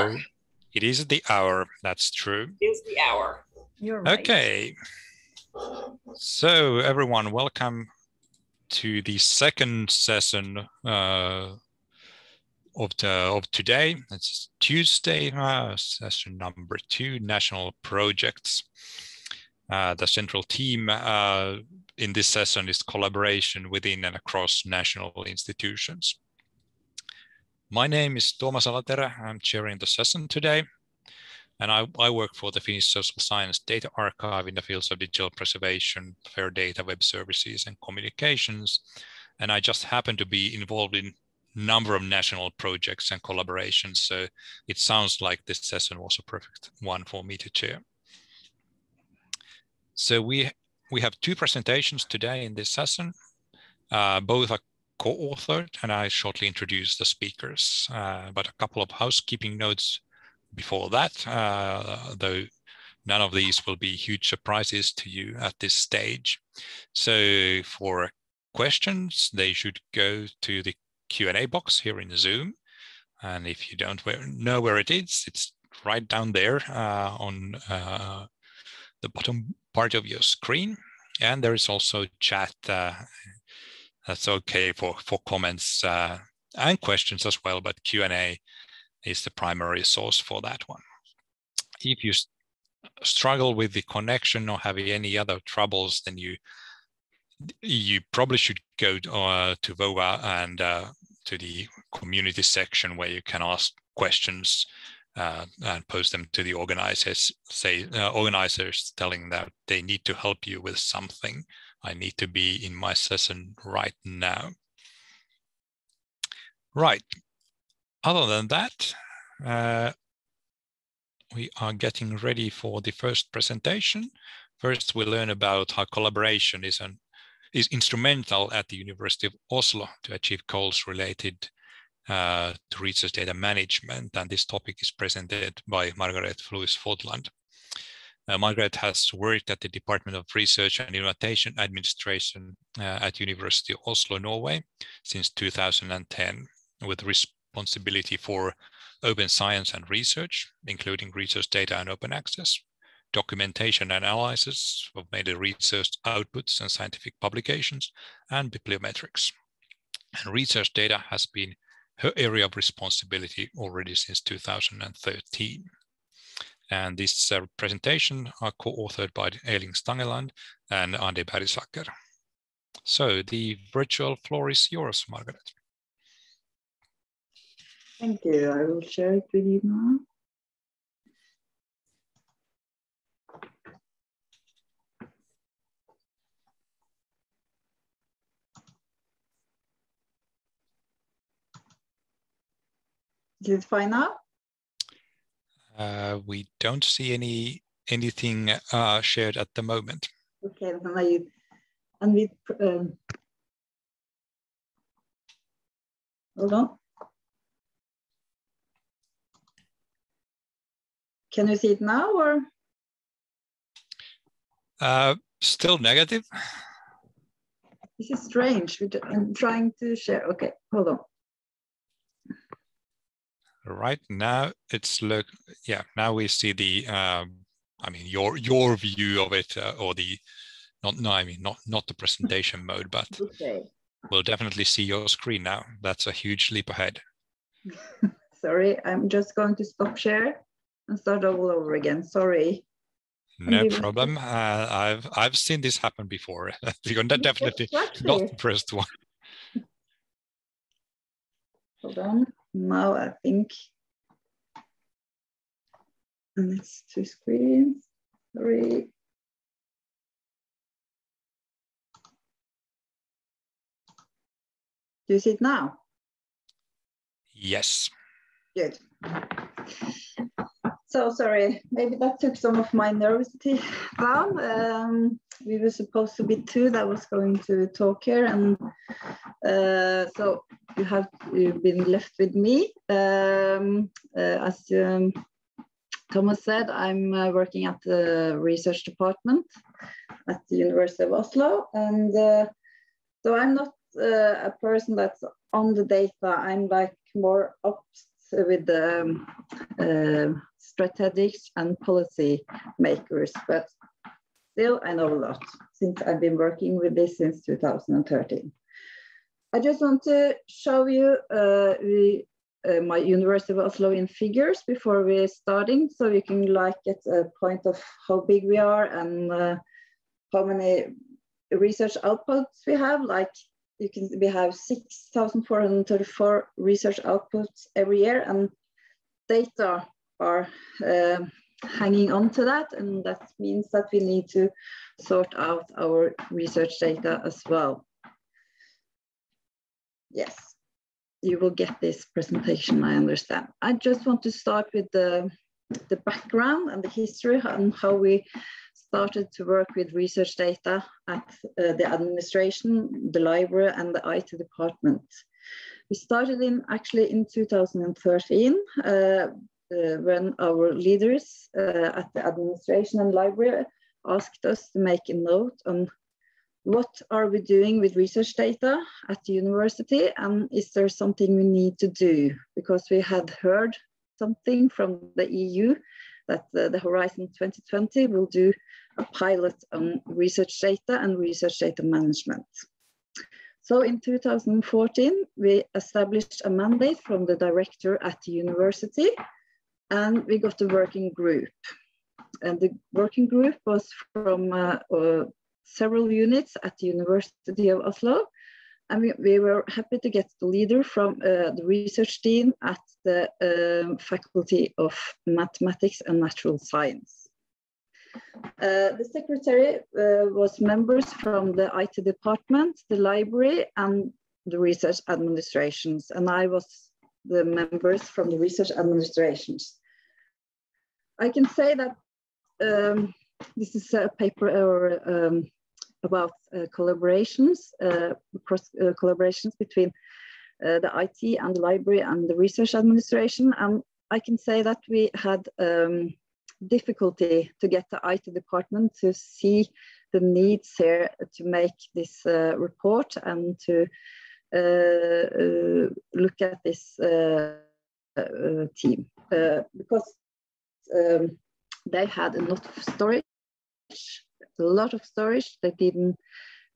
hour. It is the hour. That's true. It is the hour. You're right. Okay. So, everyone, welcome to the second session uh, of the of today. It's Tuesday, uh, session number two, national projects. Uh, the central theme uh, in this session is collaboration within and across national institutions. My name is Tuomas Alaterä. I'm chairing the session today. And I, I, work for the Finnish Social Science Data Archive in the fields of digital preservation, fair data, web services, and communications. And I just happen to be involved in a number of national projects and collaborations. So it sounds like this session was a perfect one for me to chair. So we, we have two presentations today in this session. Uh, both are co-authored, and I shortly introduce the speakers. Uh, but a couple of housekeeping notes before that, uh, though none of these will be huge surprises to you at this stage. So for questions, they should go to the Q&A box here in Zoom. And if you don't know where it is, it's right down there uh, on uh, the bottom part of your screen. And there is also chat uh, that's okay for, for comments uh, and questions as well, but Q&A is the primary source for that one. If you struggle with the connection or have any other troubles, then you you probably should go uh, to Whova and uh, to the community section where you can ask questions uh, and post them to the organizers. Say uh, organizers telling that they need to help you with something I need to be in my session right now. Right. Other than that, uh, we are getting ready for the first presentation. First, we learn about how collaboration is, an, is instrumental at the University of Oslo to achieve goals related uh, to research data management. And this topic is presented by Margaret Fluis Fotland. Uh, Margaret has worked at the Department of Research and Innovation Administration uh, at University of Oslo, Norway since 2010 with responsibility for open science and research, including research data and open access, documentation and analysis of meta research outputs and scientific publications, and bibliometrics. And research data has been her area of responsibility already since 2013. And this uh, presentation are co-authored by Elin Stangeland and Andi Bergsacker. So the virtual floor is yours, Margaret. Thank you. I will share it with you now. Is it fine now? Uh, we don't see any anything uh, shared at the moment. Okay, then I and we um, hold on. Can you see it now or? Uh, still negative. This is strange. I'm trying to share. Okay, hold on right now it's look yeah now we see the um i mean your your view of it uh, or the not no i mean not not the presentation mode but okay. we'll definitely see your screen now. That's a huge leap ahead. Sorry i'm just going to stop share and start all over again. Sorry. No problem. Uh, i've i've seen this happen before. You're definitely not the first one. Hold on now I think, and it's two screens, sorry. Do you see it now? Yes. Good. So sorry, maybe that took some of my nervousness down. Um, we were supposed to be two that was going to talk here, and uh, so you have been left with me. Um, uh, as um, Thomas said, I'm uh, working at the research department at the University of Oslo, and uh, so I'm not uh, a person that's on the data. I'm like more up with the um, uh, strategics and policy makers, but still I know a lot since I've been working with this since 2013. I just want to show you uh, we, uh, my University of Oslo in figures before we're starting, so you can like get a point of how big we are and uh, how many research outputs we have. Like you can, we have 6,434 research outputs every year, and data are uh, hanging on to that, and that means that we need to sort out our research data as well. Yes, you will get this presentation, I understand. I just want to start with the, the background and the history and how we started to work with research data at uh, the administration, the library and the IT department. We started in actually in 2013 uh, uh, when our leaders uh, at the administration and library asked us to make a note on what are we doing with research data at the university and is there something we need to do? Because we had heard something from the EU that the, the Horizon 2020 will do a pilot on research data and research data management. So in 2014, we established a mandate from the director at the university and we got a working group. And the working group was from uh, uh, several units at the University of Oslo. And we, we were happy to get the leader from uh, the research dean at the um, Faculty of Mathematics and Natural Science. Uh, the secretary uh, was members from the IT department, the library, and the research administrations. And I was the members from the research administrations. I can say that um, this is a paper or um, about uh, collaborations, uh, cross uh, collaborations between the IT and the library and the research administration. And I can say that we had um, difficulty to get the IT department to see the needs here to make this uh, report and to uh, uh, look at this team because um, they had a lot of storage a lot of storage. They didn't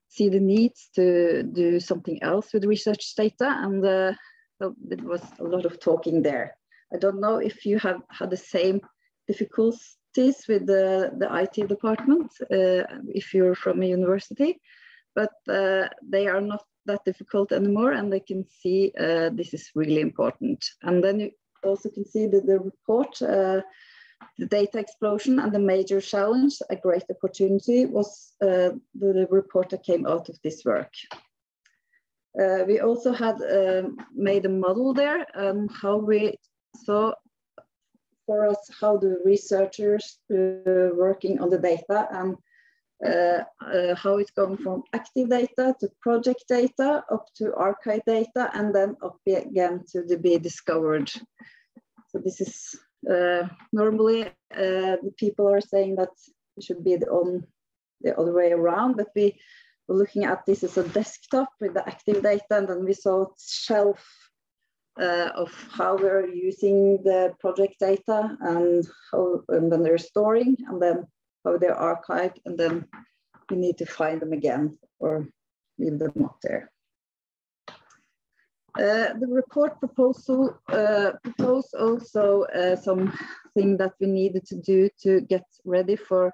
see the needs to do something else with research data. And uh, so there was a lot of talking there. I don't know if you have had the same difficulties with the, the IT department, uh, if you're from a university, but uh, they are not that difficult anymore and they can see uh, this is really important. And then you also can see that the report uh, the data explosion and the major challenge, a great opportunity, was uh, the, report that came out of this work. Uh, we also had um, made a model there on how we saw for us how the researchers uh, working on the data and uh, uh, how it's going from active data to project data up to archive data and then up again to the be discovered. So this is uh, normally, uh, people are saying that it should be the, on, the other way around, but we were looking at this as a desktop with the active data, and then we saw shelf uh, of how we're using the project data and how and then they're storing, and then how they're archived, and then we need to find them again or leave them up there. Uh, the report proposal uh, proposed also uh, something that we needed to do to get ready for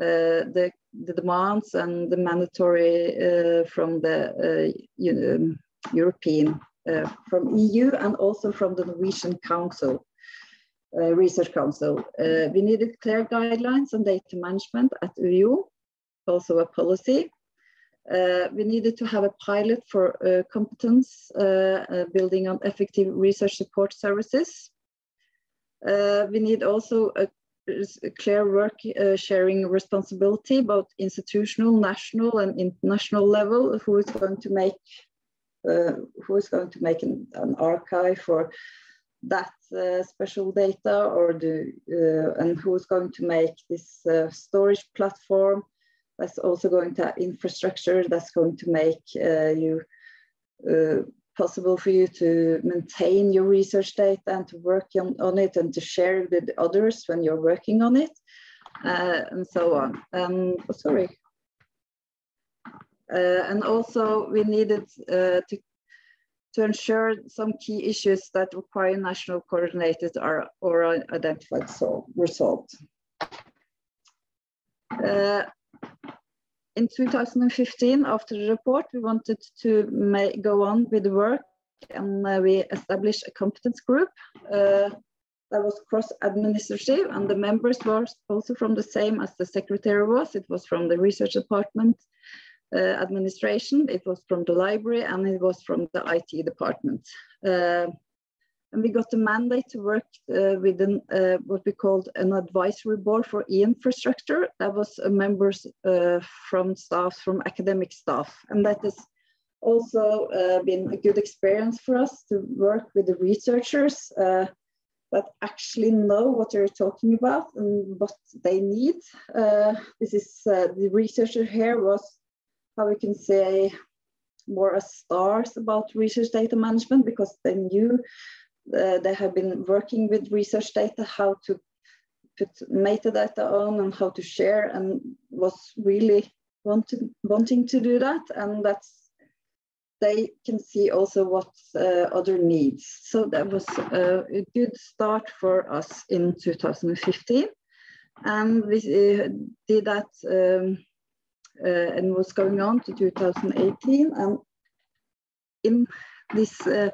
uh, the, the, demands and the mandatory uh, from the um, European, from EU and also from the Norwegian Council, Research Council. we needed clear guidelines on data management at UiO, also a policy uh, we needed to have a pilot for uh, competence uh, uh building on effective research support services. Uh, we need also a, a clear work uh, sharing responsibility, both institutional, national, and international level. Who is going to make who is going to make an, an archive for that special data, or the and who is going to make this storage platform? That's also going to infrastructure that's going to make uh, you uh, possible for you to maintain your research data and to work on, on it and to share it with others when you're working on it, uh, and so on. Um, oh, sorry. Uh, and also we needed uh, to, to ensure some key issues that require national coordinators are or identified so resolved. Uh, in 2015, after the report, we wanted to go on with the work and uh, we established a competence group uh, that was cross-administrative and the members were also from the same as the secretary was. It was from the research department uh, administration, it was from the library and it was from the IT department. Uh, and we got the mandate to work uh, with an, uh, what we called an advisory board for e-infrastructure. That was uh, members uh, from staff, from academic staff. And that has also uh, been a good experience for us to work with the researchers uh, that actually know what they're talking about and what they need. this is, the researcher here was, how we can say, more as stars about research data management because they knew uh, they have been working with research data, how to put metadata on and how to share and was really wanted, wanting to do that. And that's, they can see also what uh, other needs. So that was a, a, good start for us in 2015. And we uh, did that um, uh, and was going on to 2018. And in this uh,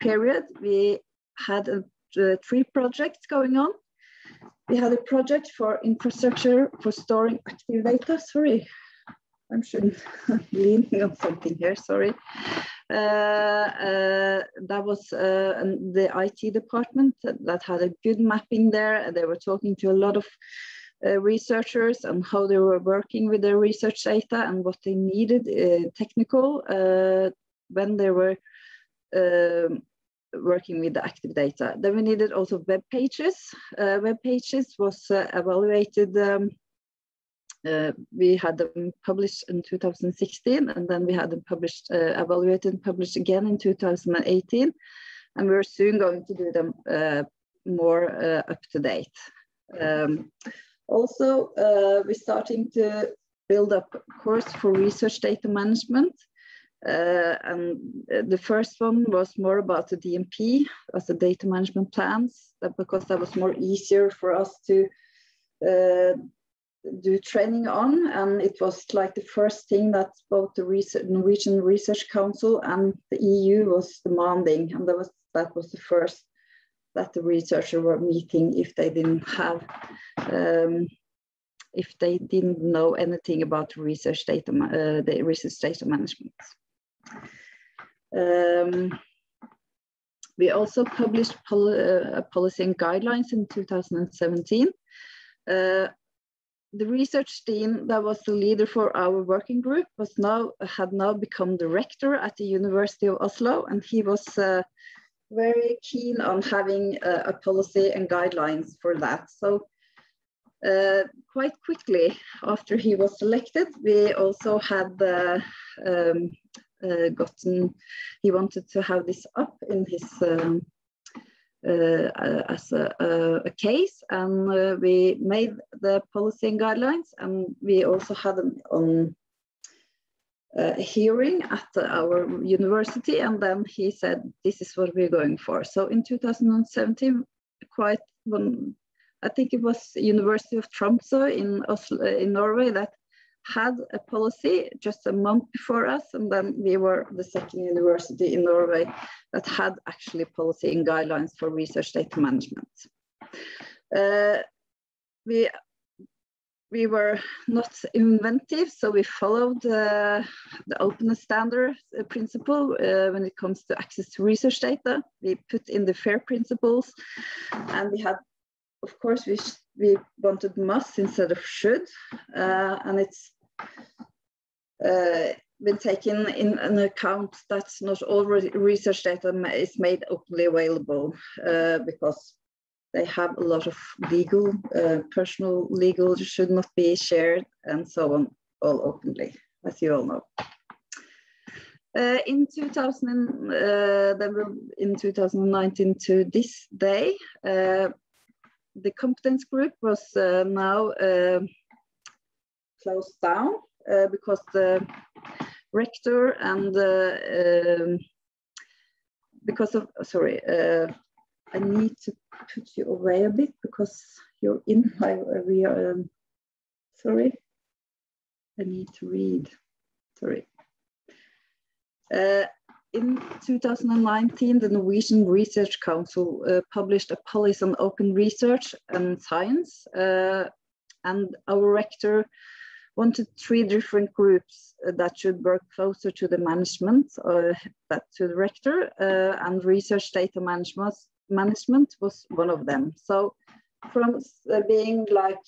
period, we had uh, three projects going on. We had a project for infrastructure for storing active data. Sorry, I'm leaning on something here, sorry. Uh, uh, that was uh, the IT department that had a good mapping there. They were talking to a lot of uh, researchers and how they were working with their research data and what they needed uh, technical when they were um, working with the active data. Then we needed also web pages. Uh, web pages was uh, evaluated. Um, uh, we had them published in 2016, and then we had them published, uh, evaluated, and published again in 2018, and we're soon going to do them uh, more uh, up to date. Um, also, we're starting to build up course for research data management uh, and uh, the first one was more about the DMP as the data management plans, because that was more easier for us to uh, do training on. And it was like the first thing that both the research, Norwegian Research Council and the EU was demanding. And that was, that was the first that the researchers were meeting if they didn't have, um, if they didn't know anything about research data, uh, the research data management. Um, we also published pol uh, policy and guidelines in 2017. Uh, the research team that was the leader for our working group was now had now become the rector at the University of Oslo, and he was uh, very keen on having a, a, policy and guidelines for that. So uh, quite quickly after he was elected, we also had the um, uh, gotten, he wanted to have this up in his um, uh, as a, a, a, case and uh, we made the policy and guidelines and we also had an on a hearing at our university and then he said this is what we're going for. So in 2017 quite one i think it was university of tromsø in oslo in norway that had a policy just a month before us, and then we were the second university in Norway that had actually policy and guidelines for research data management. Uh, we, we were not inventive, so we followed uh, the openness standard uh, principle uh, when it comes to access to research data. We put in the FAIR principles, and we had, of course, we we wanted must instead of should, uh, and it's uh, been taken in an account that not all re research data is made openly available uh, because they have a lot of legal, uh, personal legal should not be shared and so on all openly, as you all know. Uh, in 2000, uh, in 2019 to this day, uh, the competence group was uh, now uh, closed down uh, because the rector and um, because of sorry, I need to put you away a bit because you're in my we are um, sorry. I need to read. Sorry. Uh, in 2019, the Norwegian Research Council uh, published a policy on open research and science, uh, and our rector wanted three different groups that should work closer to the management, uh, that to the rector, uh, and research data management, management was one of them. So from uh, being like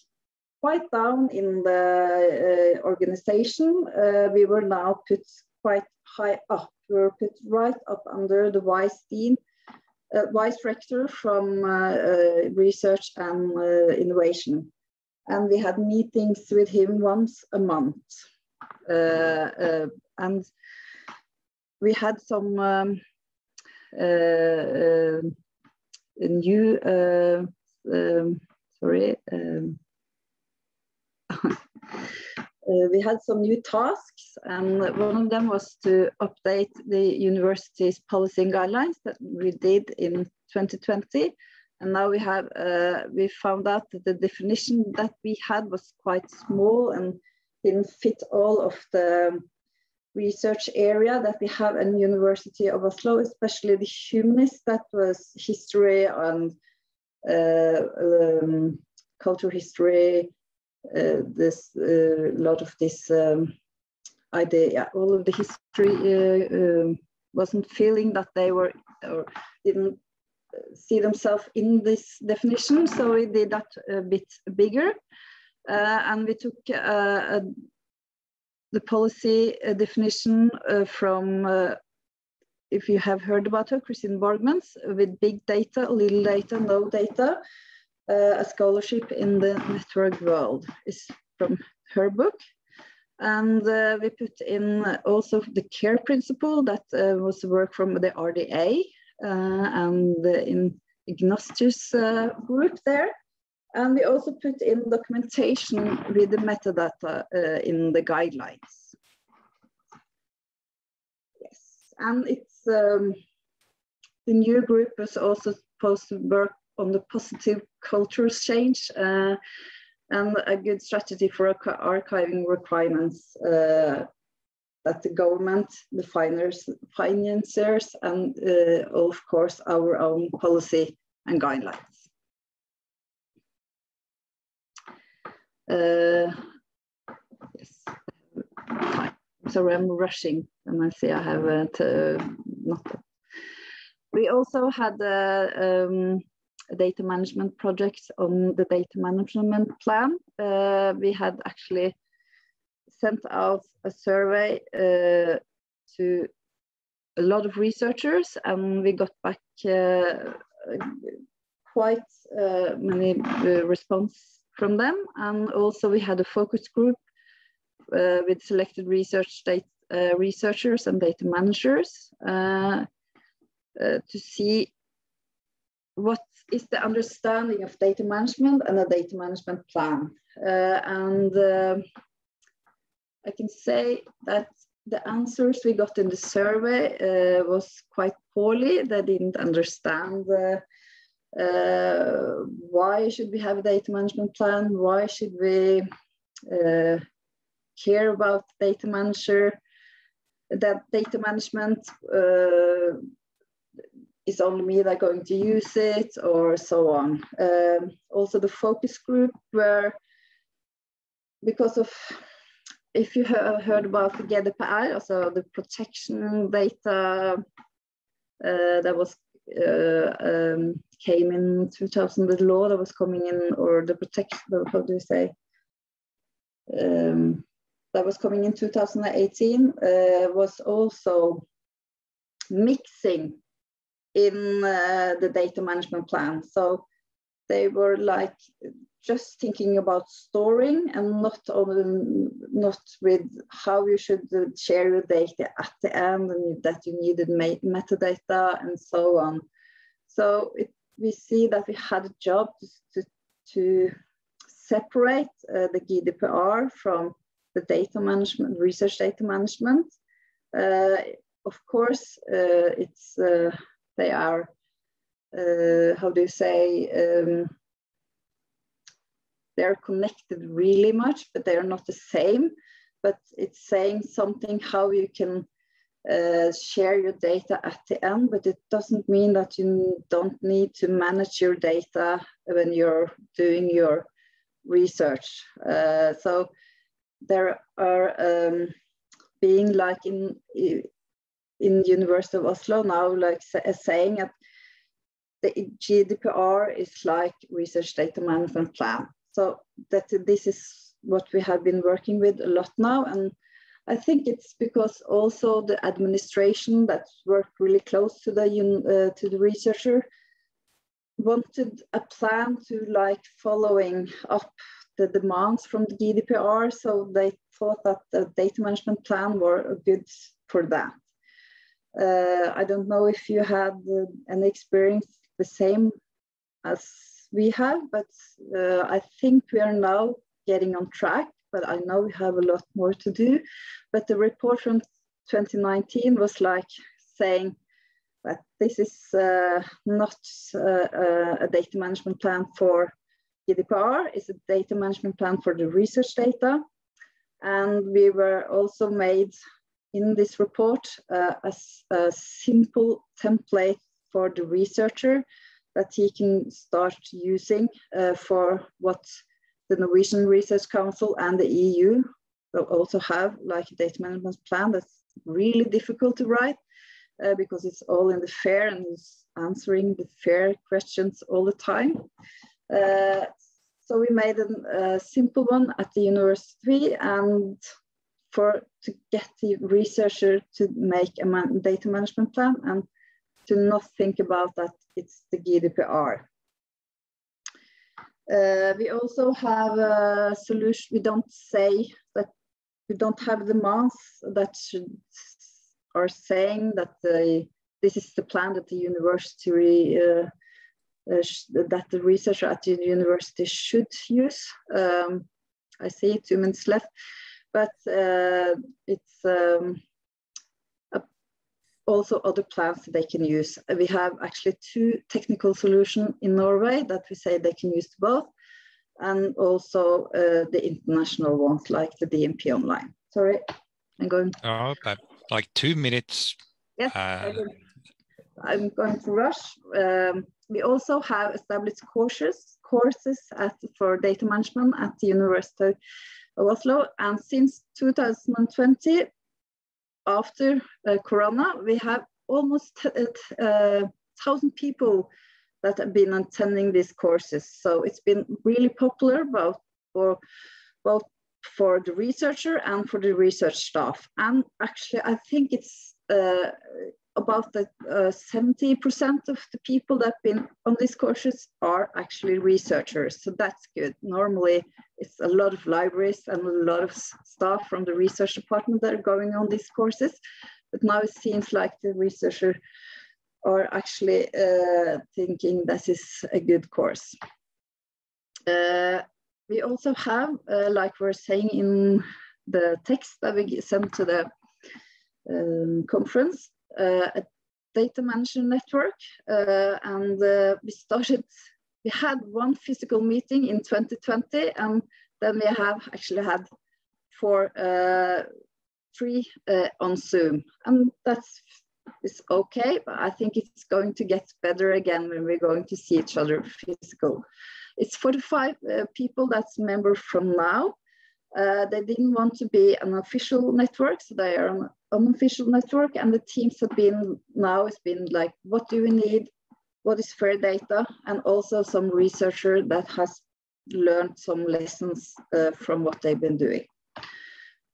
quite down in the organization, we were now put quite high up. We were put right up under the vice dean, uh, vice rector from uh, uh, research and uh, innovation. And we had meetings with him once a month. And we had some um, new, um, sorry, um, uh, we had some new tasks, and one of them was to update the university's policy and guidelines that we did in 2020. And now we have uh, we found out that the definition that we had was quite small and didn't fit all of the research area that we have in University of Oslo, especially the humanists, that was history and uh, um, cultural history, this a uh, lot of this um, idea, all of the history uh, um, wasn't feeling that they were or didn't see themselves in this definition. So we did that a bit bigger. Uh, and we took uh, the policy definition uh, from, if you have heard about her, Christine Borgmans, with big data, little data, no data uh, a scholarship in the network world is from her book. And uh, we put in also the care principle that uh, was work from the RDA uh, and in Ignostus uh, group there. And we also put in documentation with the metadata uh, in the guidelines. Yes, and it's um, the new group was also supposed to work on the positive culture change uh, and a good strategy for archiving requirements uh, that the government, the financiers, and uh, of course our own policy and guidelines. Uh, yes. Sorry, I'm rushing, and I see I have uh, not. We also had uh, um, data management projects on the data management plan. Uh, we had actually sent out a survey uh, to a lot of researchers and we got back uh, quite uh, many uh, response from them. And also we had a focus group with selected research data, researchers and data managers to see what is the understanding of data management and a data management plan. Uh, and uh, I can say that the answers we got in the survey uh, was quite poorly. They didn't understand uh, uh, why should we have a data management plan? Why should we uh, care about data manager? That data management is only me that going to use it or so on. Um, also the focus group where, because of, if you have heard about the GDPR, also the protection data uh, that was uh, um, came in 2000, the law that was coming in, or the protection, how do you say, um, that was coming in 2018 uh, was also mixing in uh, the data management plan. So they were like just thinking about storing and not on not with how you should share your data at the end and that you needed metadata and so on. So it, we see that we had a job to, to, separate uh, the GDPR from the data management, research data management. Uh, of course, uh, it's uh, they are uh, how do you say um, they're connected really much, but they are not the same. But it's saying something how you can uh, share your data at the end, but it doesn't mean that you don't need to manage your data when you're doing your research. Uh, so there are um, being like in in University of Oslo now, like saying that the GDPR is like research data management plan. So that this is what we have been working with a lot now. And I think it's because also the administration that worked really close to the, uh, to the researcher wanted a plan to like following up the demands from the GDPR. So they thought that the data management plan were good for that. Uh, I don't know if you had uh, any experience the same as we have, but uh, I think we are now getting on track, but I know we have a lot more to do. But the report from 2019 was like saying that this is uh, not uh, uh a data management plan for GDPR, it's a data management plan for the research data. And we were also made in this report uh, as a simple template for the researcher that he can start using uh, for what the Norwegian Research Council and the EU also have, like a data management plan that's really difficult to write uh, because it's all in the FAIR and it's answering the FAIR questions all the time. Uh, so we made a, a, simple one at the university and for to get the researcher to make a man, data management plan and to not think about that it's the GDPR. Uh, we also have a solution, we don't say that we don't have the demands that should, are saying that the, this is the plan that the university, uh, uh, that the researcher at the university should use. Um, I see two minutes left, but uh, it's um, also other plans that they can use. We have actually two technical solutions in Norway that we say they can use both, and also uh, the international ones like the DMP Online. Sorry, I'm going. Oh, but like two minutes. Yes, uh... I'm going to rush. Um, we also have established courses courses at, for data management at the University Oslo, and since 2020 after uh, Corona, we have almost a uh, uh, thousand people that have been attending these courses. So it's been really popular both for both for the researcher and for the research staff. And actually, I think it's uh, about the 70% uh, of the people that have been on these courses are actually researchers. So that's good. Normally, it's a lot of libraries and a lot of staff from the research department that are going on these courses. But now it seems like the researcher are actually uh, thinking this is a good course. Uh, we also have, uh, like we're saying in the text that we sent to the um, conference, a data management network. Uh, and uh, we started, we had one physical meeting in 2020, and then we have actually had four, three on Zoom. And that's is okay, but I think it's going to get better again when we're going to see each other physical. It's 45 uh, people that's member from now. Uh, they didn't want to be an official network, so they are an unofficial network. And the teams have been now, it's been like, what do we need? What is fair data? And also some researcher that has learned some lessons uh, from what they've been doing.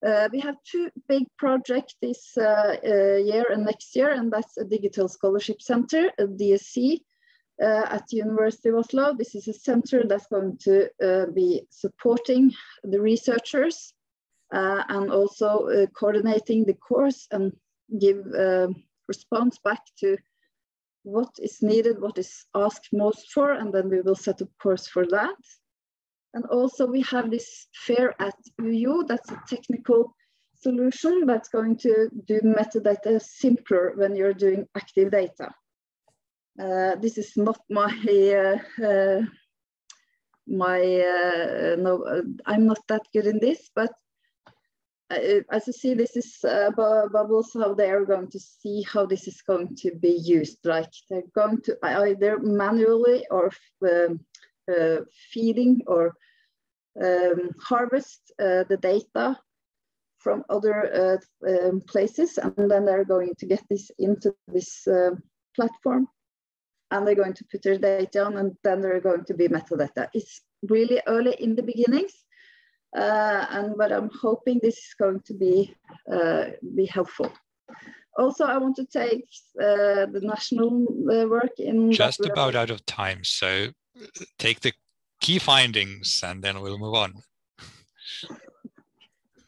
Uh, we have two big projects this uh, uh, year and next year, and that's a digital scholarship center, a DSC, uh, at the University of Oslo. This is a center that's going to uh, be supporting the researchers uh, and also uh, coordinating the course and give uh, response back to what is needed, what is asked most for, and then we will set a course for that. And also we have this fair at UiO, that's a technical solution that's going to do metadata simpler when you're doing active data. Uh, this is not my uh, uh, my uh, no uh, i'm not that good in this but uh, as you see this is bubbles how they are going to see how this is going to be used like they're going to either manually or um, feeding or um, harvest the data from other um, places and then they're going to get this into this platform and they're going to put their data on and then they're going to be metadata. It's really early in the beginnings, uh, and but I'm hoping this is going to be uh, be helpful. Also, I want to take uh, the national uh, work in just about out of time, so take the key findings and then we'll move on.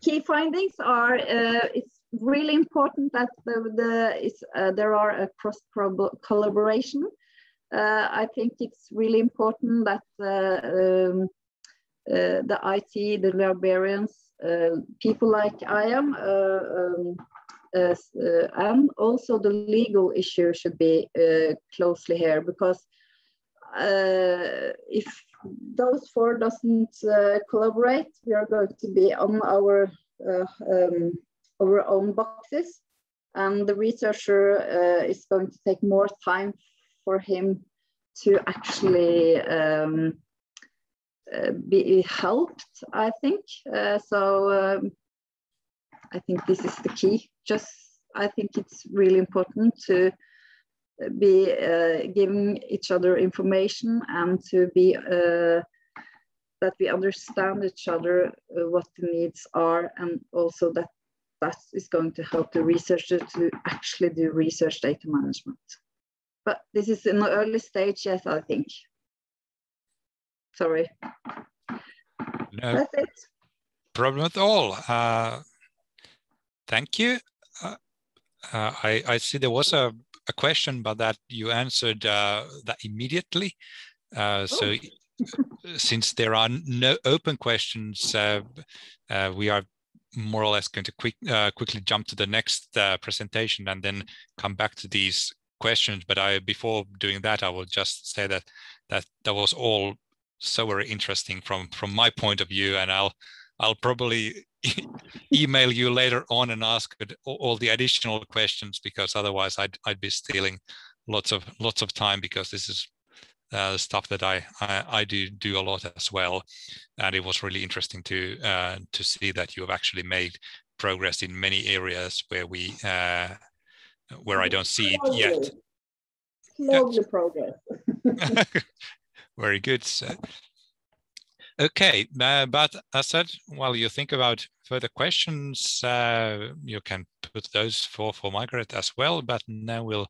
Key findings are uh, it's really important that the, the uh, there are a cross collaboration uh, I think it's really important that uh, um, uh, the IT, the librarians, people like I am, um, uh, and also the legal issue should be uh, closely here because uh, if those four doesn't collaborate, we are going to be on our um, our own boxes, and the researcher is going to take more time for him to actually um, uh, be helped, I think. Uh, so um, I think this is the key. Just, I think it's really important to be uh, giving each other information and to be uh, that we understand each other uh, what the needs are and also that that is going to help the researcher to actually do research data management but this is in the early stage, yes, I think. Sorry. No That's it. problem at all. Uh, thank you. Uh, uh, I, I see there was a, a question, but that you answered uh, that immediately. Uh, so oh. since there are no open questions, uh, we are more or less going to quick, quickly jump to the next presentation and then come back to these questions, but I before doing that, I will just say that that that was all so very interesting from from my point of view, and I'll I'll probably email you later on and ask all the additional questions because otherwise I'd I'd be stealing lots of lots of time because this is uh, stuff that I, I, I do do a lot as well, and it was really interesting to uh, to see that you have actually made progress in many areas where we uh, where I don't see it yet. Slowly progress. Very good. So, okay, uh, but as said, while you think about further questions, uh, you can put those for, for Margaret as well, but now we'll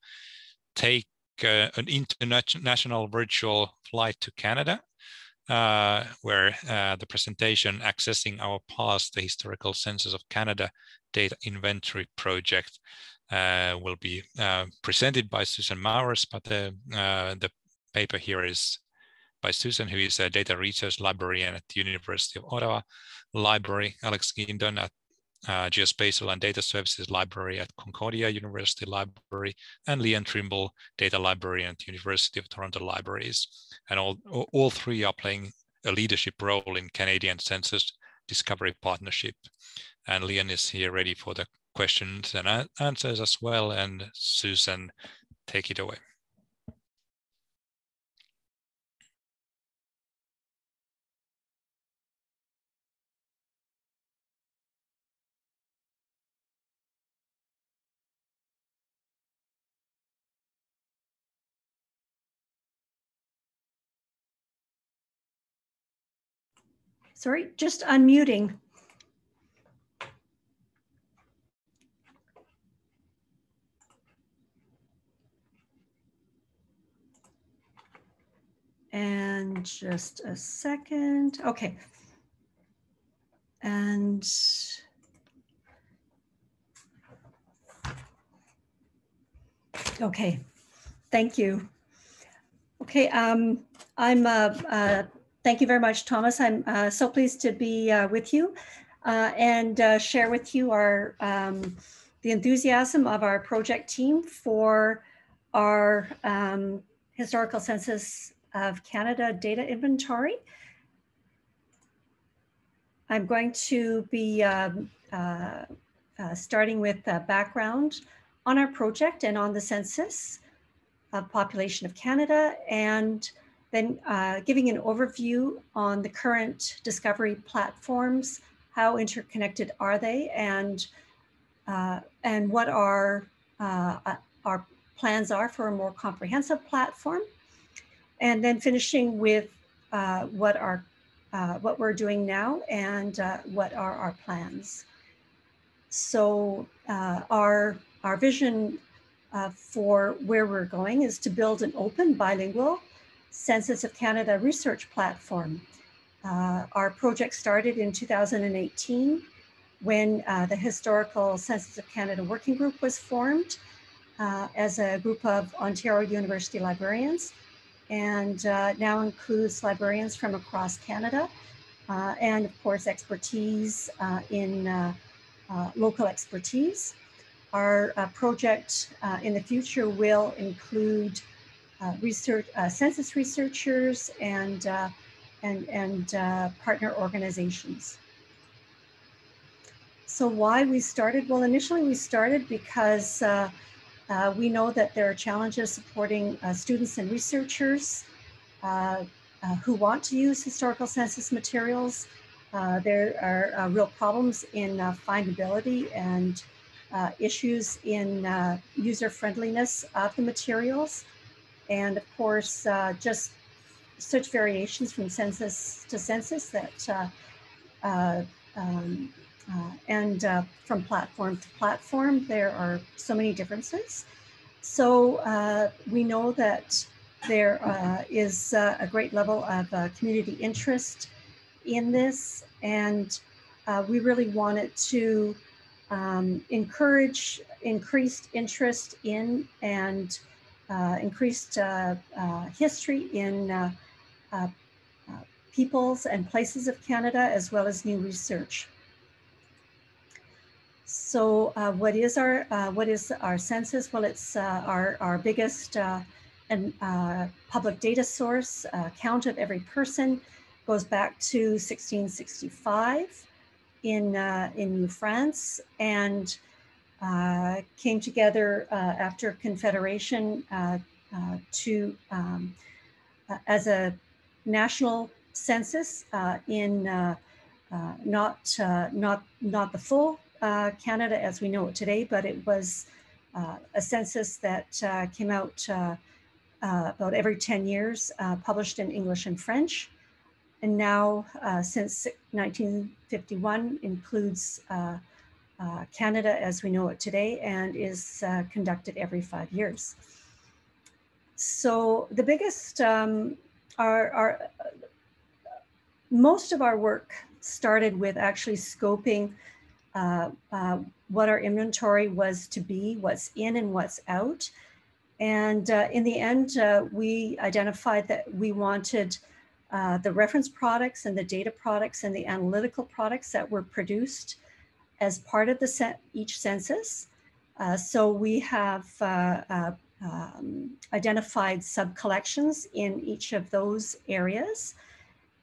take uh, an international virtual flight to Canada. Uh, where uh, the presentation Accessing Our Past, the Historical Census of Canada Data Inventory Project will be uh, presented by Susan Mowers, but the, uh, the paper here is by Susan, who is a data research librarian at the University of Ottawa Library, Alex Guindon at uh, Geospatial and Data Services Library at Concordia University Library, and Leanne Trimble, Data Librarian at the University of Toronto Libraries. And all, all three are playing a leadership role in Canadian Census Discovery Partnership. And Leanne is here ready for the questions and answers as well. And Susan, take it away. Sorry, just unmuting. And just a second. Okay. And okay, thank you. Okay, um, I'm, uh, uh, thank you very much, Thomas. I'm uh, so pleased to be uh, with you uh, and uh, share with you our, um, the enthusiasm of our project team for our um, historical census of Canada data inventory. I'm going to be um, uh, uh, starting with background on our project and on the census of population of Canada and then uh, giving an overview on the current discovery platforms, how interconnected are they and, uh, and what our, uh, our plans are for a more comprehensive platform. And then finishing with uh, what our uh, what we're doing now and uh, what are our plans. So uh, our, our vision uh, for where we're going is to build an open bilingual Census of Canada research platform. Uh, our project started in 2018 when the Historical Census of Canada Working Group was formed as a group of Ontario University librarians and uh, now includes librarians from across Canada uh, and of course expertise uh, in uh, uh, local expertise. Our project in the future will include research, census researchers and, and, and partner organizations. So why we started? Well, initially we started because uh, we know that there are challenges supporting uh, students and researchers uh, uh who want to use historical census materials. Uh, there are uh, real problems in findability and issues in user friendliness of the materials. And of course, just such variations from census to census that um, uh, and uh, from platform to platform, there are so many differences. So uh, we know that there uh, is uh, a great level of uh, community interest in this, and we really wanted to um, encourage increased interest in and increased history in peoples and places of Canada, as well as new research. So uh, what is our uh, what is our census? Well, it's uh, our our biggest uh, and uh, public data source. Uh, count of every person goes back to 1665 in in New France and came together after Confederation to um, as a national census in not not not the full uh, Canada as we know it today, but it was uh, a census that uh, came out uh, uh, about every 10 years, published in English and French. And now, since 1951, includes Canada as we know it today and is conducted every five years. So the biggest, um, our, most of our work started with actually scoping uh, uh, what our inventory was to be, what's in and what's out. And uh, in the end, uh, we identified that we wanted uh, the reference products and the data products and the analytical products that were produced as part of the each census. so we have um, identified sub-collections in each of those areas.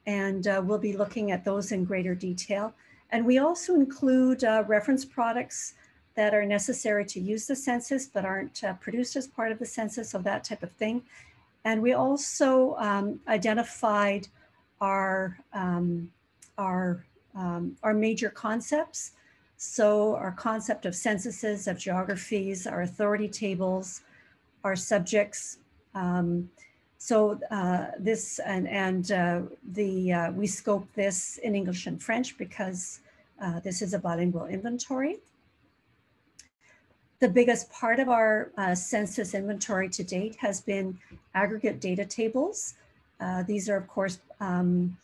And we'll be looking at those in greater detail. And we also include uh, reference products that are necessary to use the census but aren't uh, produced as part of the census, so that type of thing. And we also um, identified our, um, our, um, our major concepts. So our concept of censuses, of geographies, our authority tables, our subjects, um, so uh, this and, and uh, the uh, we scope this in English and French because uh, this is a bilingual inventory. The biggest part of our uh, census inventory to date has been aggregate data tables Uh, these are, of course, um,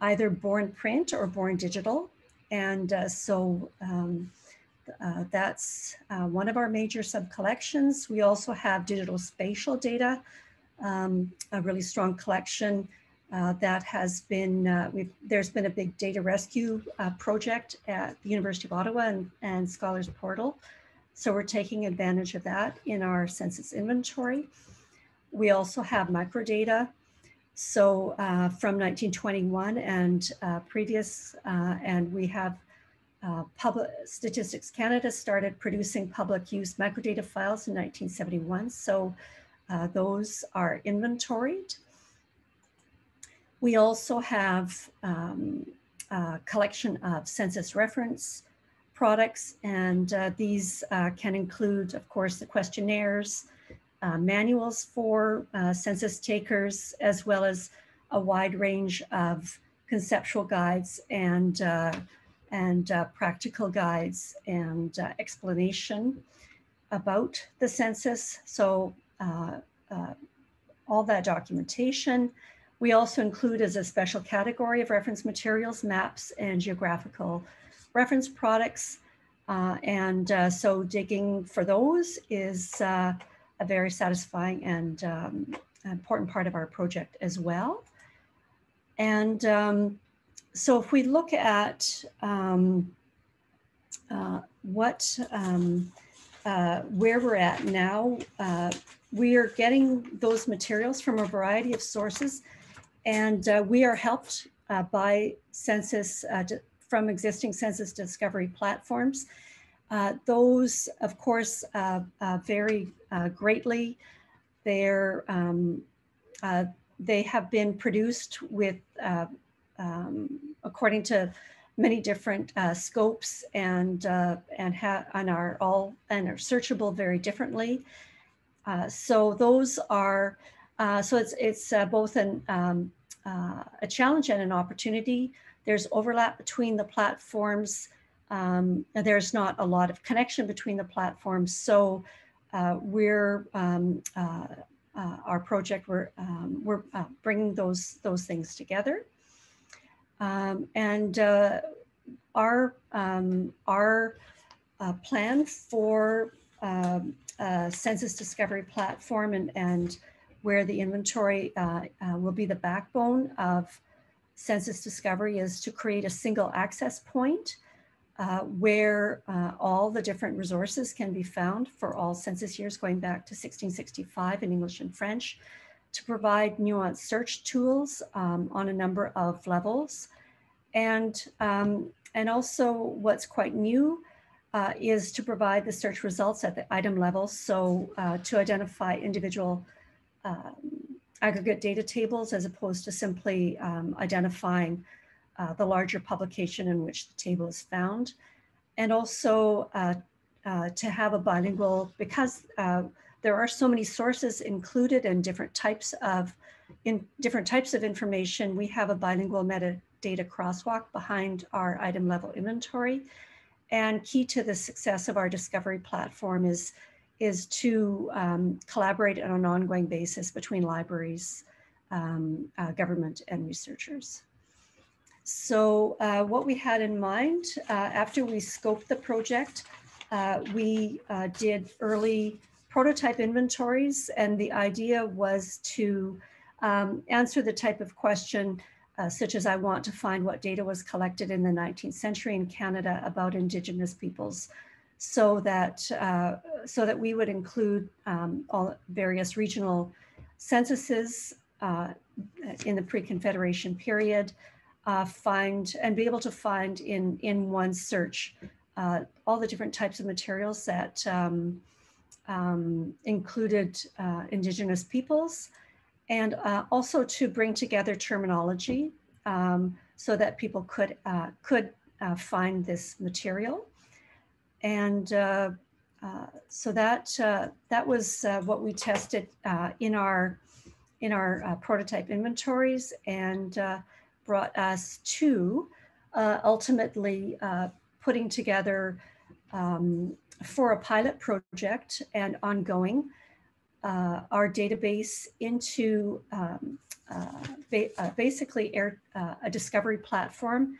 either born print or born digital. And uh, so um, uh, that's one of our major sub-collections. We also have digital spatial data, um, a really strong collection uh, that has been, uh, there's been a big data rescue uh, project at the University of Ottawa and, and Scholars Portal. So we're taking advantage of that in our census inventory. We also have microdata. So uh, from 1921 and uh, previous, uh, and we have public Statistics Canada started producing public use microdata files in 1971. So those are inventoried. We also have um, a collection of census reference products, and uh, these uh, can include, of course, the questionnaires, uh, manuals for uh, census takers, as well as a wide range of conceptual guides and, uh, and uh, practical guides and explanation about the census. So all that documentation, we also include as a special category of reference materials, maps and geographical reference products. Uh, and uh, so digging for those is uh, a very satisfying and um, important part of our project as well. And um, so if we look at um, uh, what, um, uh, where we're at now, uh, we are getting those materials from a variety of sources and uh, we are helped uh, by census uh, from existing census discovery platforms. Uh, those, of course, uh, uh, vary greatly. They're, um, they have been produced with, um, according to many different scopes and, and, and are all and are searchable very differently. so those are uh, so it's, it's uh, both an, um, uh, a challenge and an opportunity. There's overlap between the platforms. Um, there's not a lot of connection between the platforms. So uh, we're, um, uh, our project, we're, um, we're bringing those, those things together. Um, and our, um, our plan for census discovery platform and, and where the inventory uh, uh, will be the backbone of census discovery is to create a single access point uh, where uh, all the different resources can be found for all census years going back to 1665 in English and French to provide nuanced search tools um, on a number of levels. And, um, and also what's quite new uh, is to provide the search results at the item level. So uh, to identify individual um, aggregate data tables as opposed to simply um, identifying uh, the larger publication in which the table is found. And also uh, uh, to have a bilingual, because uh, there are so many sources included and different types of in different types of information, we have a bilingual metadata crosswalk behind our item level inventory. And key to the success of our discovery platform is is to um, collaborate on an ongoing basis between libraries, um, uh, government, and researchers. So uh, what we had in mind uh, after we scoped the project, uh, we uh, did early prototype inventories, and the idea was to um, answer the type of question uh, such as I want to find what data was collected in the 19th century in Canada about Indigenous peoples so that, uh, so that we would include um, all various regional censuses uh, in the pre-Confederation period, uh, find and be able to find in, in one search uh, all the different types of materials that um, um, included uh, Indigenous peoples, and uh, also to bring together terminology um, so that people could, could find this material and uh, uh, so that uh, that was uh, what we tested uh, in our in our prototype inventories and brought us to ultimately putting together um, for a pilot project and ongoing our database into um, ba basically air, a discovery platform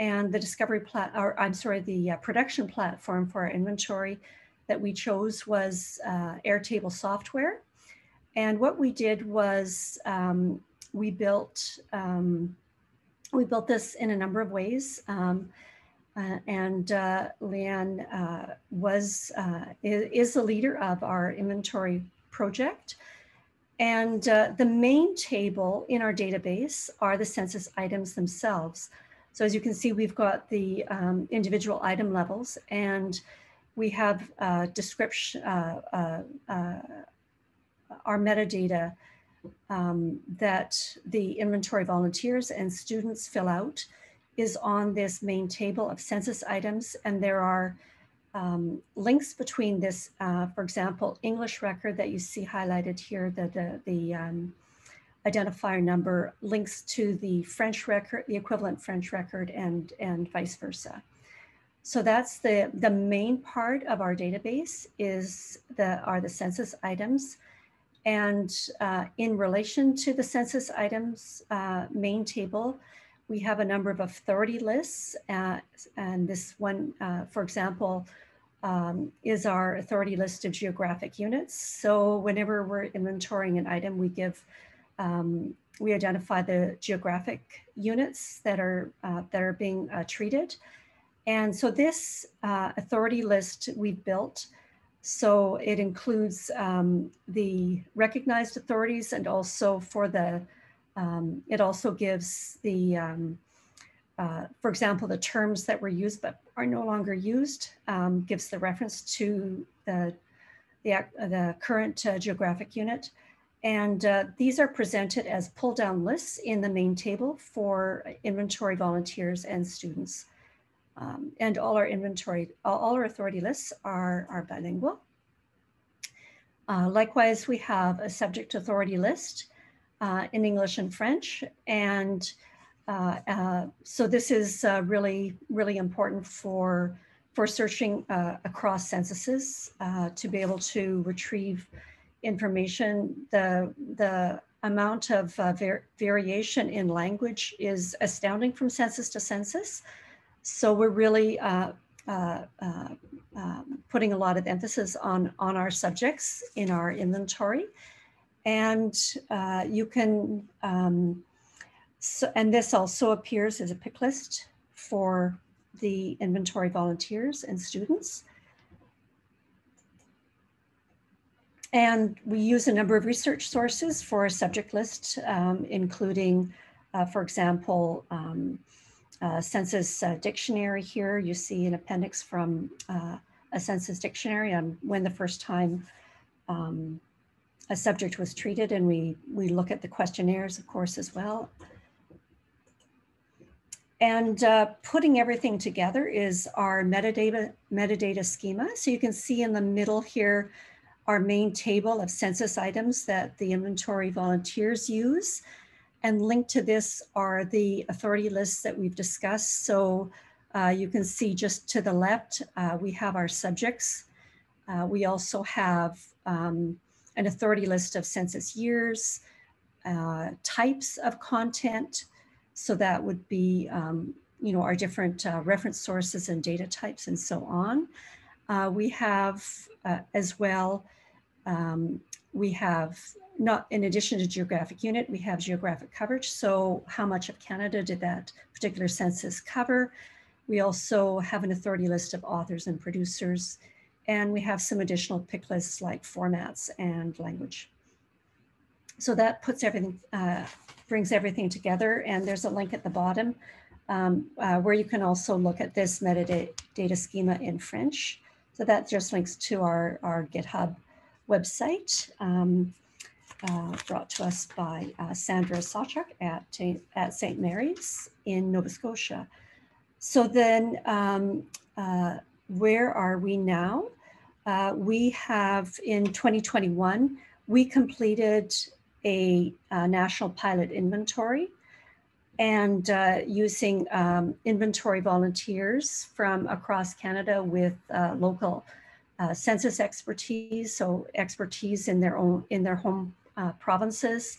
and the discovery plat, or I'm sorry, the uh, production platform for our inventory that we chose was Airtable software. And what we did was um, we built um, we built this in a number of ways. Um, uh, and uh, Leanne uh, was is, is the leader of our inventory project. And uh, the main table in our database are the census items themselves. So as you can see, we've got the um, individual item levels and we have uh, description, uh, uh, uh our metadata um, that the inventory volunteers and students fill out is on this main table of census items. And there are um, links between this, uh, for example, English record that you see highlighted here, the, the, the um, identifier number links to the French record, the equivalent French record and, and vice versa. So that's the, the main part of our database is the, are the census items. And uh, in relation to the census items uh, main table, we have a number of authority lists. Uh, and this one, uh, for example, um, is our authority list of geographic units. So whenever we're inventorying an item, we give, um, we identify the geographic units that are, uh, that are being uh, treated. And so this uh, authority list we've built, so it includes um, the recognized authorities and also for the um, it also gives the, um, uh, for example, the terms that were used but are no longer used, um, gives the reference to the, the, the current uh, geographic unit. And uh, these are presented as pull down lists in the main table for inventory volunteers and students. Um, and all our inventory, all our authority lists are, are bilingual. Uh, likewise, we have a subject authority list uh, in English and French. And uh, uh, so this is uh, really, really important for, for searching across censuses to be able to retrieve information. The, the amount of var variation in language is astounding from census to census. So we're really uh, uh, uh, um, putting a lot of emphasis on, on our subjects in our inventory. And uh, you can, um, so, and this also appears as a pick list for the inventory volunteers and students. And we use a number of research sources for a subject list, um, including, uh, for example, um, census uh, dictionary here. You see an appendix from uh, a census dictionary on when the first time um, a subject was treated and we, we look at the questionnaires, of course, as well. And uh, putting everything together is our metadata, metadata schema. So you can see in the middle here, our main table of census items that the inventory volunteers use. And linked to this are the authority lists that we've discussed. So uh, you can see just to the left, uh, we have our subjects. Uh, we also have um, an authority list of census years, uh, types of content. So that would be, um, you know, our different uh, reference sources and data types and so on. Uh, we have as well, um, we have not in addition to geographic unit, we have geographic coverage. So how much of Canada did that particular census cover? We also have an authority list of authors and producers and we have some additional pick lists like formats and language. So that puts everything, uh, brings everything together. And there's a link at the bottom um, uh, where you can also look at this metadata schema in French. So that just links to our, our GitHub website um, uh, brought to us by uh, Sandra Sawchuk at, at St. Mary's in Nova Scotia. So then um, uh, where are we now? Uh, we have in 2021, we completed a, a national pilot inventory and uh, using um, inventory volunteers from across Canada with uh, local uh, census expertise, so expertise in their own in their home uh, provinces,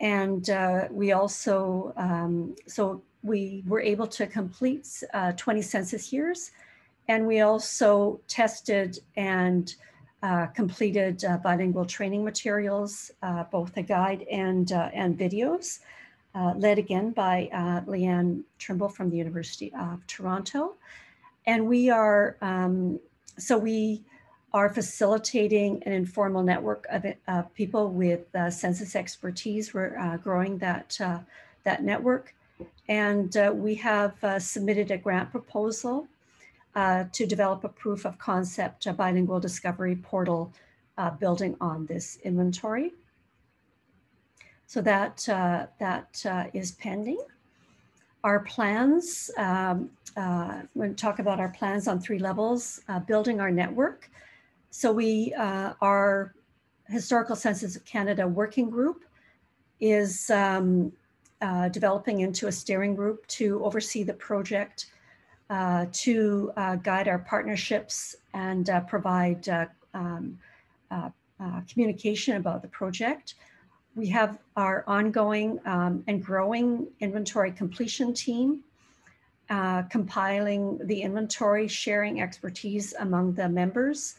and uh, we also um, so we were able to complete uh, 20 census years, and we also tested and uh, completed uh, bilingual training materials, both a guide and and videos. led again by Leanne Trimble from the University of Toronto. And we are, um, so we are facilitating an informal network of uh, people with uh, census expertise. We're uh, growing that, uh, that network. And uh, we have uh, submitted a grant proposal to develop a proof of concept a bilingual discovery portal building on this inventory. So that, that is pending. Our plans, um, we're going to talk about our plans on three levels, building our network. So we, uh, our Historical Census of Canada working group is um, uh, developing into a steering group to oversee the project, uh, to uh, guide our partnerships and provide um, communication about the project. We have our ongoing um, and growing inventory completion team, uh, compiling the inventory, sharing expertise among the members,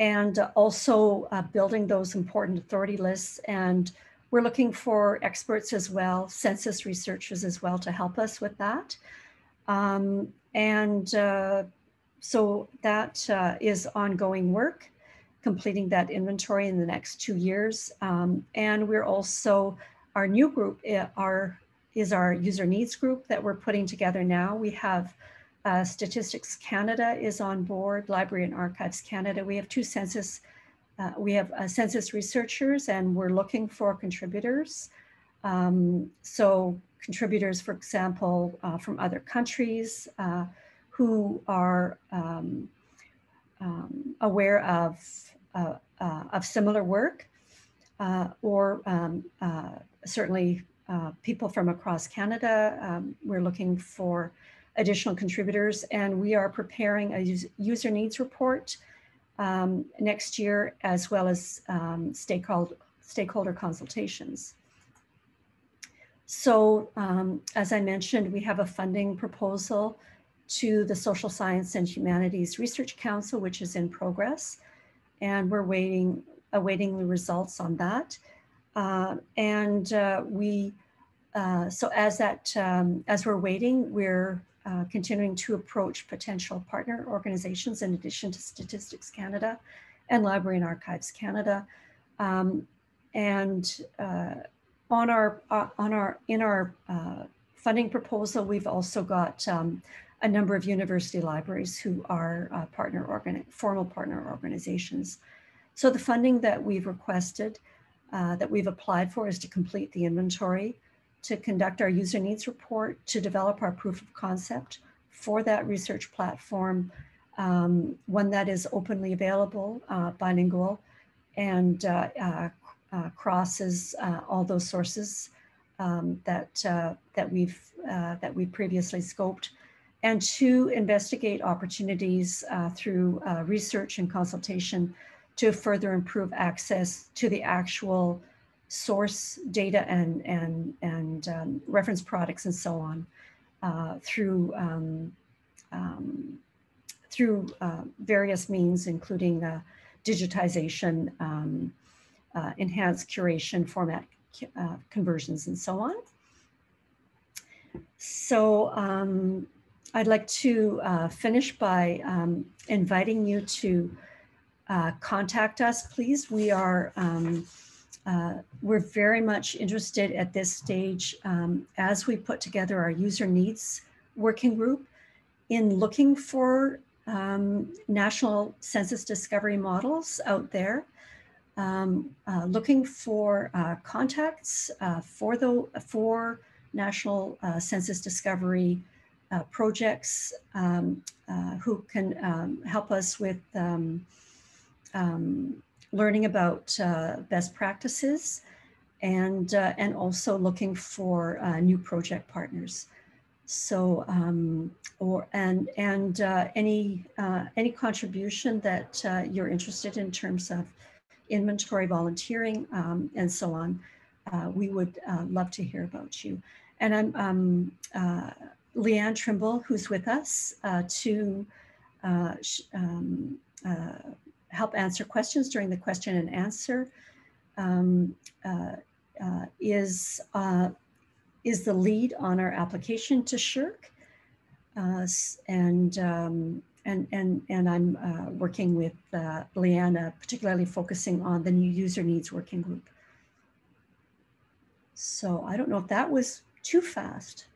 and also uh, building those important authority lists. And we're looking for experts as well, census researchers as well, to help us with that. Um, and uh, so that uh, is ongoing work completing that inventory in the next two years. Um, and we're also, our new group eh, our, is our user needs group that we're putting together now. We have uh, Statistics Canada is on board, Library and Archives Canada. We have two census, uh, we have uh, census researchers and we're looking for contributors. Um, so contributors, for example, uh, from other countries uh, who are um, um, aware of, uh, of similar work or um, certainly people from across Canada. Um, we're looking for additional contributors and we are preparing a user needs report um, next year as well as um, stakeholder, stakeholder consultations. So um, as I mentioned, we have a funding proposal to the Social Science and Humanities Research Council, which is in progress. And we're waiting, awaiting the results on that. Uh, and uh, we, uh, so as that, um, as we're waiting, we're uh, continuing to approach potential partner organizations in addition to Statistics Canada and Library and Archives Canada. Um, and uh, on our, uh, on our, in our funding proposal, we've also got um, a number of university libraries who are uh, partner organ formal partner organizations. So the funding that we've requested, uh, that we've applied for is to complete the inventory, to conduct our user needs report, to develop our proof of concept for that research platform, um, one that is openly available, uh, bilingual, and uh, uh, uh, crosses all those sources um, that, that, we've, that we previously scoped and to investigate opportunities uh, through uh, research and consultation to further improve access to the actual source data and, and, and um, reference products and so on uh, through, um, um, through uh, various means, including uh, digitization, um, uh, enhanced curation, format conversions, and so on. So um, I'd like to uh, finish by um, inviting you to uh, contact us, please. We are um, uh, we're very much interested at this stage um, as we put together our user needs working group in looking for um, national census discovery models out there, um, uh, looking for uh, contacts uh, for the for national census discovery uh, projects um, uh, who can um, help us with um, um learning about uh, best practices and, uh, and also looking for uh, new project partners. So, um, or and and uh, any uh, any contribution that uh, you're interested in terms of inventory volunteering um, and so on, uh, we would uh, love to hear about you. And I'm um, uh, Leanne Trimble, who's with us to um, help answer questions during the question and answer. Um, is is the lead on our application to SSHRC, Uh, and, um, and, and, and I'm uh, working with uh, Leanna, particularly focusing on the new user needs working group. So I don't know if that was too fast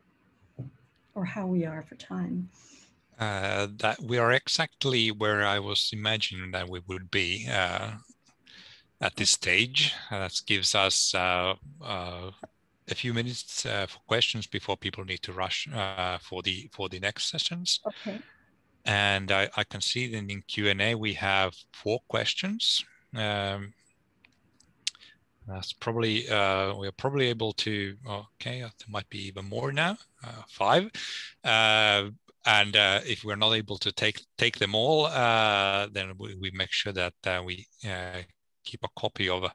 or how we are for time. Uh, that we are exactly where I was imagining that we would be uh, at this stage. that gives us uh, uh a few minutes uh, for questions before people need to rush uh, for the for the next sessions. Okay. And I, I can see that in Q and A we have four questions. Um, that's probably uh, we're probably able to. Okay, there might be even more now. Uh, five. Uh, and uh, if we're not able to take take them all, then we, we, make sure that we keep a copy of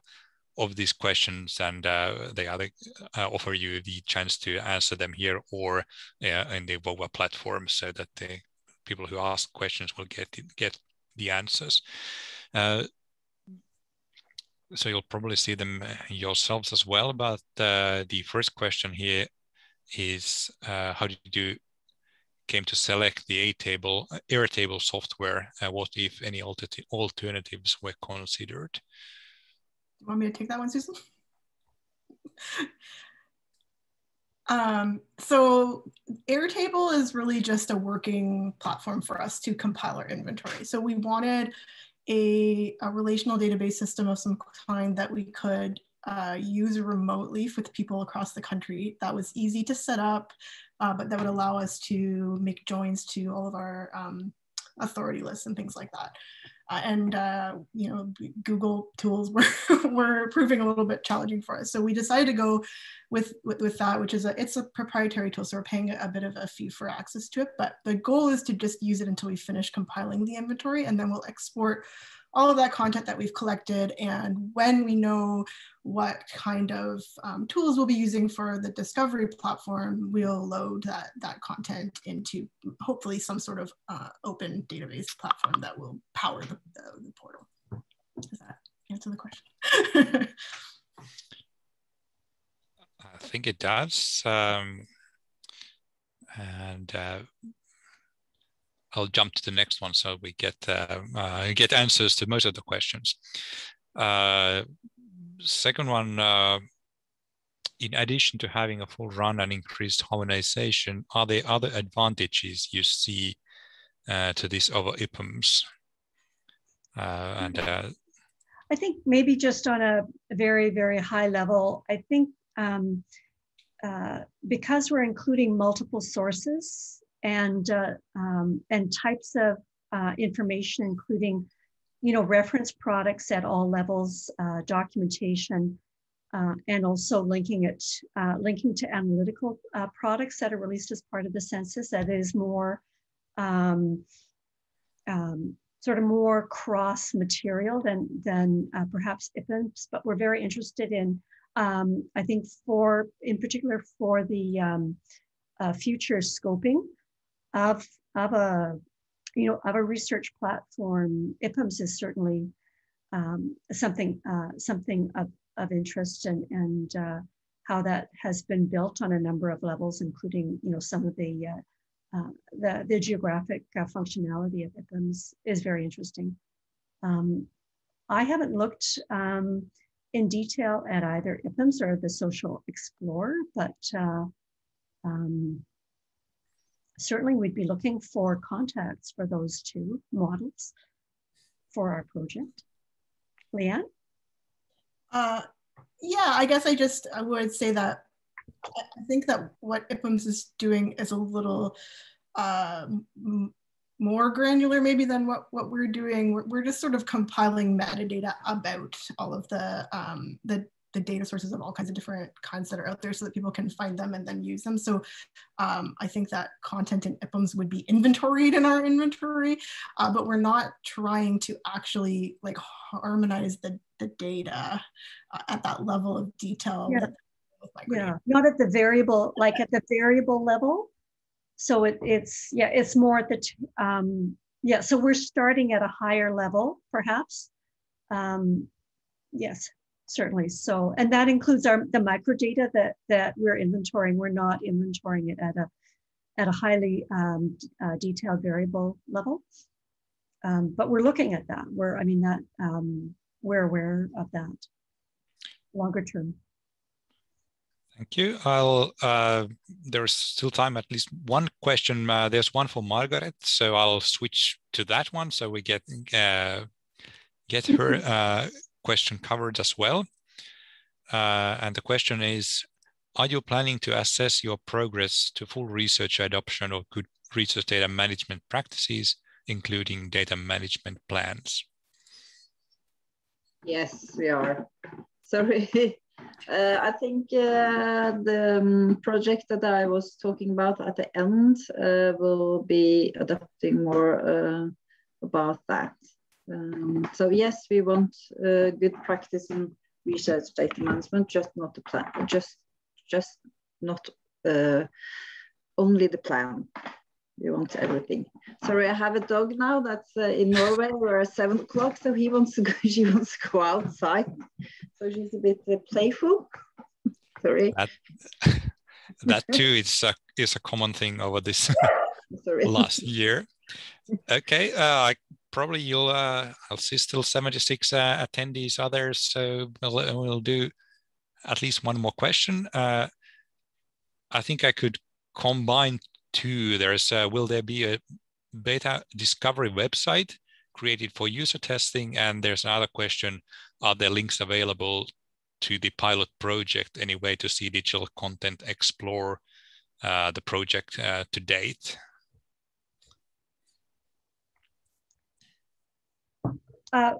of these questions and uh, they either uh, offer you the chance to answer them here or uh, in the Whova platform so that the people who ask questions will get get the answers. Uh, so you'll probably see them yourselves as well. But uh, the first question here is uh, how do you came to select the Airtable, Airtable software? what, if any, alternatives were considered? You want me to take that one, Susan? um, so Airtable is really just a working platform for us to compile our inventory. So we wanted a, a relational database system of some kind that we could uh, use remotely with people across the country. That was easy to set up, uh, but that would allow us to make joins to all of our um, authority lists and things like that. Uh, and uh, you know Google tools were were proving a little bit challenging for us. So we decided to go with, with, with that, which is a it's a proprietary tool, so we're paying a, a bit of a fee for access to it. But the goal is to just use it until we finish compiling the inventory, and then we'll export all of that content that we've collected. And when we know what kind of um, tools we'll be using for the discovery platform, we'll load that, that content into hopefully some sort of uh, open database platform that will power the, the, the portal. Does that answer the question? I think it does. Um, and uh, I'll jump to the next one so we get uh, uh, get answers to most of the questions. Uh, second one, uh, in addition to having a full run and increased harmonization, are there other advantages you see uh, to this over IPUMS? Uh, and I think maybe just on a very, very high level, I think um, because we're including multiple sources, and uh, um, and types of uh, information, including you know reference products at all levels, uh, documentation, uh, and also linking it uh, linking to analytical uh, products that are released as part of the census. That is more um, um, sort of more cross material than than perhaps IPUMS, but we're very interested in. Um, I think for in particular for the um, future scoping of of a you know of a research platform IPUMS is certainly um, something uh, something of, of interest and and uh, how that has been built on a number of levels including you know some of the uh, uh the, the geographic uh, functionality of IPUMS is very interesting. Um, I haven't looked um, in detail at either IPUMS or the social explorer but uh, um, certainly we'd be looking for contacts for those two models for our project. Leanne? Uh, yeah, I guess I just I would say that I think that what IPUMS is doing is a little uh, more granular maybe than what, what we're doing. We're, we're, just sort of compiling metadata about all of the, um, the the data sources of all kinds of different kinds that are out there so that people can find them and then use them. So um, I think that content in IPUMS would be inventoried in our inventory, uh, but we're not trying to actually like harmonize the, the data uh, at that level of detail. Yeah. yeah, not at the variable, like at the variable level. So it, it's, yeah, it's more at the, um, yeah, so we're starting at a higher level, perhaps. Um, yes, certainly. So, and that includes our the microdata that that we're inventorying. We're not inventorying it at a at a highly um, uh, detailed variable level, um, but we're looking at that. We're, I mean, that um, we're aware of that longer term. Thank you. I'll. Uh, there's still time. At least one question. Uh, there's one for Margaret, so I'll switch to that one so we get uh, get her uh, question covered as well. Uh, and the question is, are you planning to assess your progress to full research adoption of good research data management practices, including data management plans? Yes, we are. Sorry. Uh, I think uh, the um, project that I was talking about at the end uh, will be adapting more uh, about that. Um, so yes, we want uh, good practice in research data management, just not the plan, just just not uh, only the plan. We want everything. Sorry, I have a dog now that's uh, in Norway. We're at seven o'clock, so he wants to go. She wants to go outside, so she's a bit uh, playful. Sorry. That, that too is a is a common thing over this last year. Okay, uh, I probably you'll uh, I'll see still 76 uh, attendees others, so we'll, we'll do at least one more question. Uh, I think I could combine two. There's uh, will there be a beta discovery website created for user testing? And there's another question: Are there links available to the pilot project? Any way to see digital content explore uh, the project uh, to date? Uh,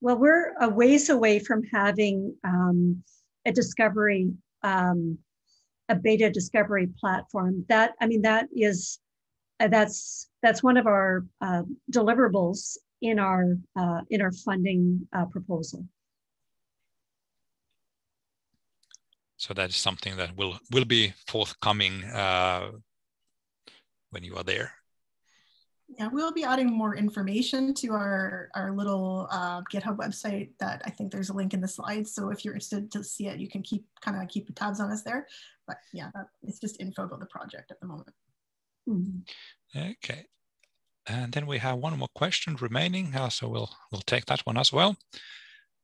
well, we're a ways away from having um, a discovery, um, a beta discovery platform. That I mean, that is uh, that's that's one of our uh, deliverables in our uh, in our funding uh, proposal. So that is something that will will be forthcoming when you are there. Yeah, we'll be adding more information to our, our little uh, GitHub website that I think there's a link in the slides. So if you're interested to see it, you can keep kind of keep the tabs on us there. But yeah, it's just info about the project at the moment. Mm -hmm. Okay. And then we have one more question remaining. Uh, so we'll, we'll take that one as well.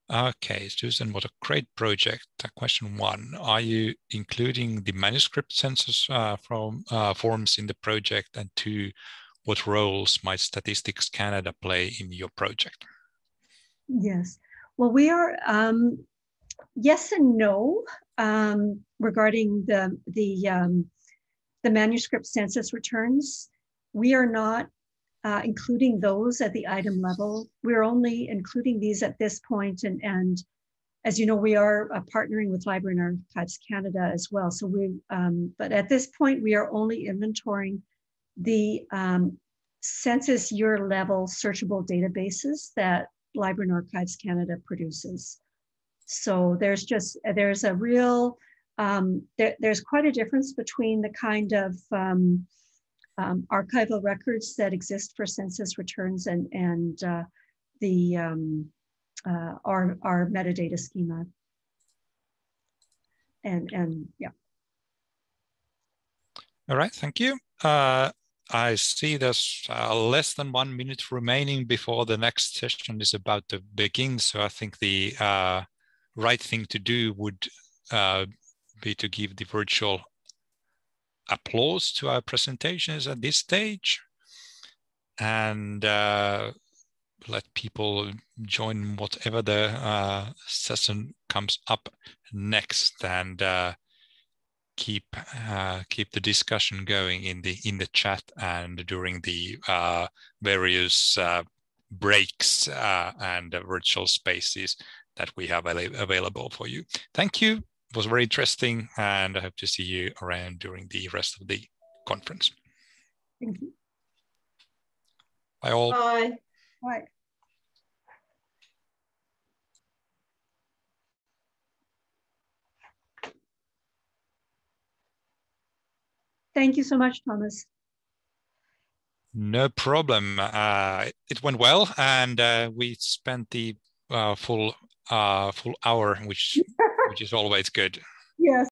Okay, Susan, what a great project. Uh, question one, are you including the manuscript census uh, from uh, forms in the project? And two, what roles might Statistics Canada play in your project? Yes, well, we are um, yes and no um, regarding the the um, the manuscript census returns. We are not uh, including those at the item level. We're only including these at this point, and and as you know, we are uh, partnering with Library and Archives Canada as well. So we, um, but at this point, we are only inventorying the um, census year level searchable databases that Library and Archives Canada produces. So there's just, there's a real, um, there, there's quite a difference between the kind of um, um, archival records that exist for census returns and, and uh, the, um, uh, our, our metadata schema. And, and yeah. All right, thank you. Uh, I see there's uh, less than one minute remaining before the next session is about to begin. So I think the uh, right thing to do would uh, be to give the virtual applause to our presentations at this stage and uh, let people join whatever the uh, session comes up next. And uh, keep uh, keep the discussion going in the in the chat and during the uh, various uh, breaks uh, and virtual spaces that we have available for you. Thank you. It was very interesting, and I hope to see you around during the rest of the conference. Thank you. Bye all. Bye. Bye. Thank you so much, Thomas. No problem. Uh, it went well, and uh, we spent the uh, full uh, full hour, which which is always good. Yes.